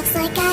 looks like I